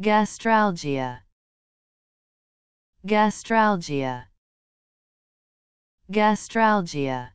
gastralgia. Gastralgia. Gastralgia.